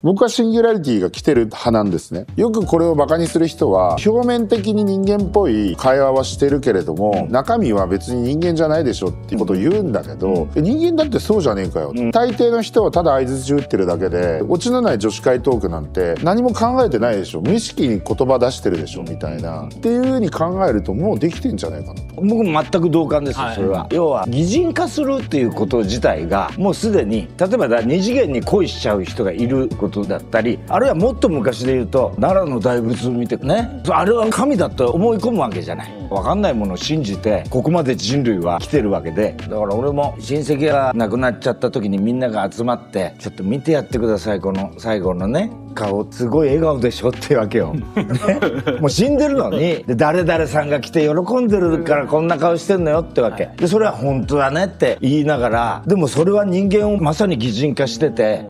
僕はシンギュラリティが来てる派なんですね。よくこれをバカにする人は表面的に人間っぽい会話はしてるけれども中身は別に人間じゃないでしょっていうことを言うんだけど、人間だってそうじゃねえかよ、大抵の人はただ相づち打ってるだけでオチのない女子会トークなんて何も考えてないでしょ。無意識に言葉出してるでしょみたいな。っていうふうに考えるともうできてんじゃないかなと。僕も全く同感ですよ、はい。それは。要は擬人化するっていうこと自体がもうすでに例えばだ二次元に恋しちゃう人がいることだったりあるいはもっと昔で言うと奈良の大仏見てねあれは神だと思い込むわけじゃない。分かんないものを信じてここまで人類は来てるわけで。だから俺も親戚が亡くなっちゃった時にみんなが集まってちょっと見てやってくださいこの最後のね顔すごい笑顔でしょってわけよ、ね、もう死んでるのにで誰々さんが来て喜んでるからこんな顔してんのよってわけ。でそれは本当だねって言いながらでもそれは人間をまさに擬人化してて